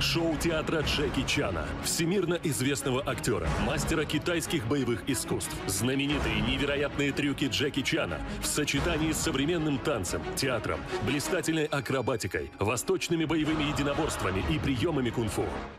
Шоу театра Джеки Чана, всемирно известного актера, мастера китайских боевых искусств. Знаменитые невероятные трюки Джеки Чана в сочетании с современным танцем, театром, блистательной акробатикой, восточными боевыми единоборствами и приемами кунг-фу.